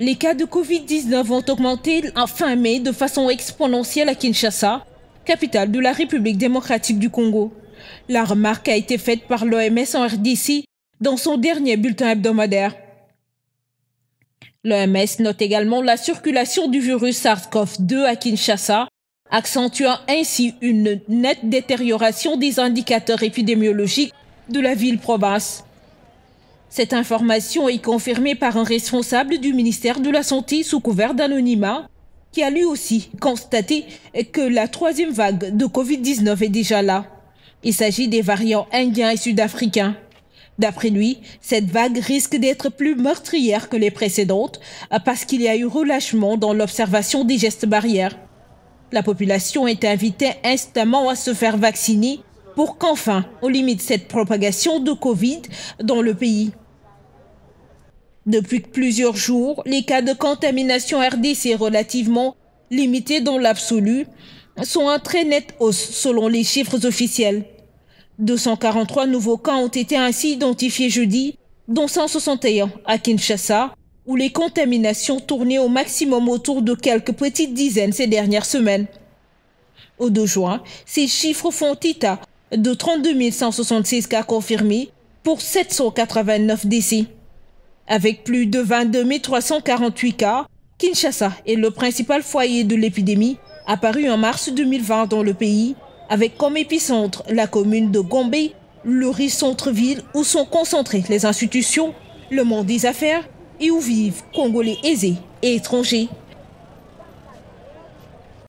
Les cas de Covid-19 ont augmenté en fin mai de façon exponentielle à Kinshasa, capitale de la République démocratique du Congo. La remarque a été faite par l'OMS en RDC dans son dernier bulletin hebdomadaire. L'OMS note également la circulation du virus SARS-CoV-2 à Kinshasa, accentuant ainsi une nette détérioration des indicateurs épidémiologiques de la ville-province. Cette information est confirmée par un responsable du ministère de la Santé sous couvert d'anonymat, qui a lui aussi constaté que la troisième vague de Covid-19 est déjà là. Il s'agit des variants indiens et sud-africains. D'après lui, cette vague risque d'être plus meurtrière que les précédentes parce qu'il y a eu relâchement dans l'observation des gestes barrières. La population est invitée instamment à se faire vacciner pour qu'enfin on limite cette propagation de Covid dans le pays. Depuis plusieurs jours, les cas de contamination RDC relativement limités dans l'absolu sont en très nette hausse selon les chiffres officiels. 243 nouveaux cas ont été ainsi identifiés jeudi, dont 161 à Kinshasa, où les contaminations tournaient au maximum autour de quelques petites dizaines ces dernières semaines. Au 2 juin, ces chiffres font état de 32 166 cas confirmés pour 789 décès. Avec plus de 22 348 cas, Kinshasa est le principal foyer de l'épidémie, apparu en mars 2020 dans le pays, avec comme épicentre la commune de Gombe, le riche centre-ville où sont concentrées les institutions, le monde des affaires et où vivent Congolais aisés et étrangers.